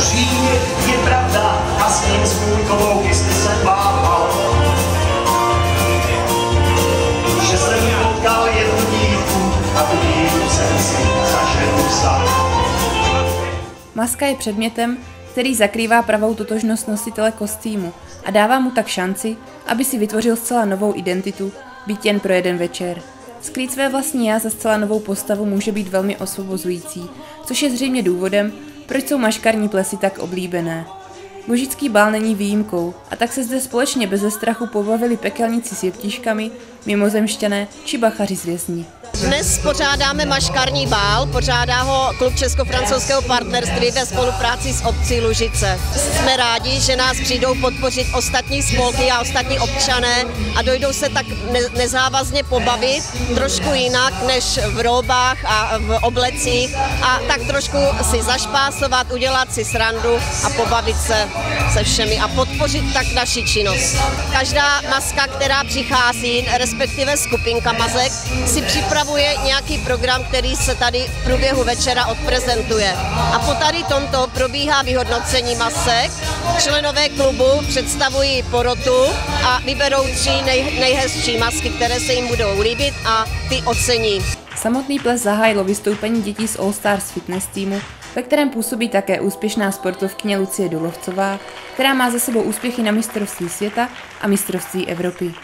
Příběh je pravda a s ním svůj kolouky jste se váhal. Že jsem potkal jednu dívku a tu dívku jsem si za ženu. Maska je předmětem, který zakrývá pravou totožnost nositele kostýmu a dává mu tak šanci, aby si vytvořil zcela novou identitu, byť jen pro jeden večer. Skrýt své vlastní já za zcela novou postavu může být velmi osvobozující, což je zřejmě důvodem, proč jsou maškarní plesy tak oblíbené. Lužický bál není výjimkou a tak se zde společně beze strachu pobavili pekelníci s jeptiškami, mimozemšťané či bachaři z vězní. Dnes pořádáme maškarní bál, pořádá ho klub Česko-francouzského partnerství ve spolupráci s obcí Lužice. Jsme rádi, že nás přijdou podpořit ostatní spolky a ostatní občané a dojdou se tak ne- nezávazně pobavit, trošku jinak než v roubách a v oblecích a tak trošku si zašpásovat, udělat si srandu a pobavit se se všemi a podpořit tak naši činnost. Každá maska, která přichází, respektive skupinka mazek, si připravuje nějaký program, který se tady v průběhu večera odprezentuje. A po tady tomto probíhá vyhodnocení masek. Členové klubu představují porotu a vyberou tři nej, nejhezčí masky, které se jim budou líbit a ty ocení. Samotný ples zahájilo vystoupení dětí z All Stars fitness týmu, ve kterém působí také úspěšná sportovkyně Lucie Dulovcová, která má za sebou úspěchy na mistrovství světa a mistrovství Evropy.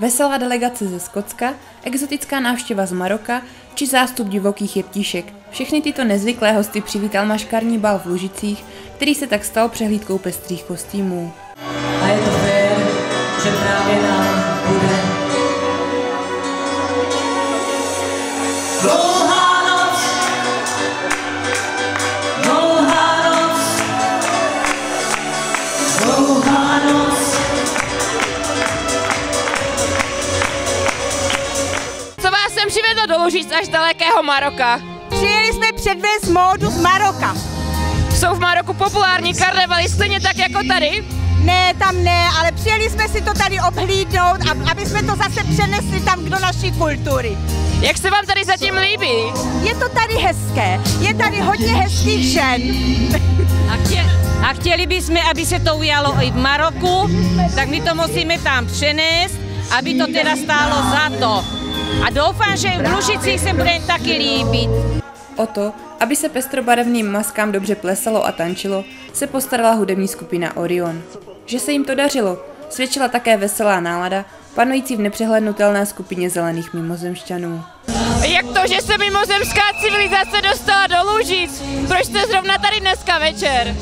Veselá delegace ze Skotska, exotická návštěva z Maroka či zástup divokých jeptíšek. Všechny tyto nezvyklé hosty přivítal maškarní bal v Lužicích, který se tak stal přehlídkou pestrých kostýmů. A je to fér, že právě nám bude dlouhá vás sem přivedlo do Lužic až z dalekého Maroka? Přijeli jsme předvést módu z Maroka. Jsou v Maroku populární karnevaly stejně tak jako tady? Ne, tam ne, ale přijeli jsme si to tady obhlídnout, a- aby jsme to zase přenesli tam do naší kultury. Jak se vám tady zatím líbí? Je to tady hezké, je tady hodně hezkých žen. A, chtě, a chtěli bychom, aby se to ujalo i v Maroku, tak my to musíme tam přenést, aby to teda stálo za to. A doufám, že v Lužicích se bude taky líbit. O to, aby se pestrobarevným maskám dobře plesalo a tančilo, se postarala hudební skupina Orion. Že se jim to dařilo, svědčila také veselá nálada, panující v nepřehlednutelné skupině zelených mimozemšťanů. Jak to, že se mimozemská civilizace dostala do Lužic? Proč jste zrovna tady dneska večer?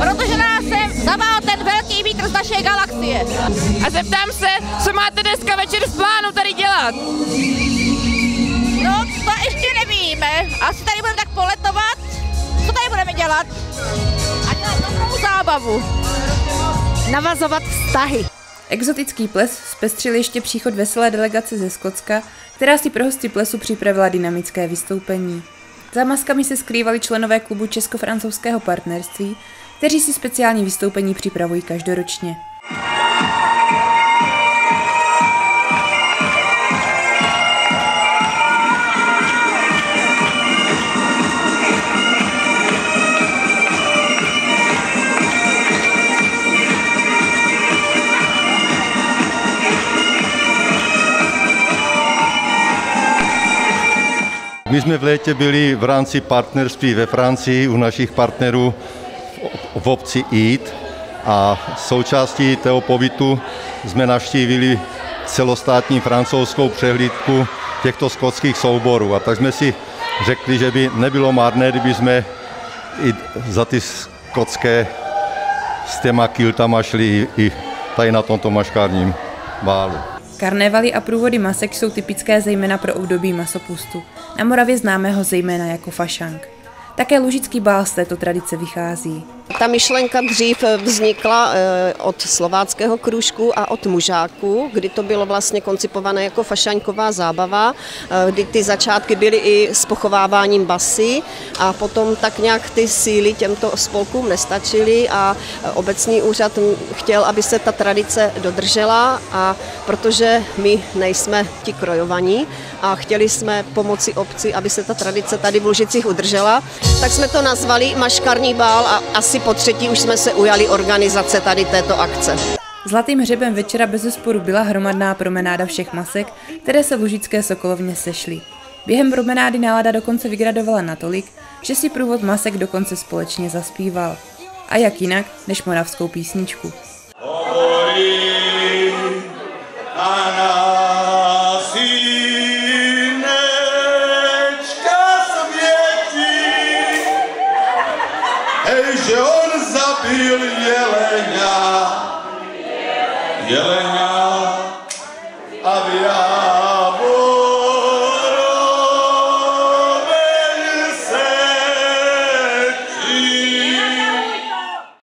Protože nás sem zavál ten velký vítr z naší galaxie. A zeptám se, co máte dneska večer v plánu tady dělat? No, to ještě nevíme. Asi tady budeme tak poletovat. Co tady budeme dělat? A dělat dobrou zábavu. Navazovat vztahy. Exotický ples zpestřil ještě příchod veselé delegace ze Skotska, která si pro hosty plesu připravila dynamické vystoupení. Za maskami se skrývali členové klubu Česko-francouzského partnerství, kteří si speciální vystoupení připravují každoročně. My jsme v létě byli v rámci partnerství ve Francii u našich partnerů v- obci Eid a součástí toho pobytu jsme navštívili celostátní francouzskou přehlídku těchto skotských souborů. A tak jsme si řekli, že by nebylo marné, kdyby jsme i za ty skotské s těma kiltama šli i, tady na tomto maškárním bálu. Karnevaly a průvody masek jsou typické zejména pro období masopustu, na Moravě známého zejména jako fašank. Také lužický bál z této tradice vychází. Ta myšlenka dřív vznikla eh, od slováckého kružku a od mužáku, kdy to bylo vlastně koncipované jako fašaňková zábava, eh, kdy ty začátky byly i s pochováváním basy a potom tak nějak ty síly těmto spolkům nestačily a eh, obecní úřad chtěl, aby se ta tradice dodržela a protože my nejsme ti krojovaní a chtěli jsme pomoci obci, aby se ta tradice tady v Lužicích udržela, tak jsme to nazvali Maškarní bál a asi po třetí už jsme se ujali organizace tady této akce. Zlatým hřebem večera bez zesporu byla hromadná promenáda všech masek, které se v Lužické Sokolovně sešly. Během promenády nálada dokonce vygradovala natolik, že si průvod masek dokonce společně zaspíval. A jak jinak, než moravskou písničku. feel it yelling out.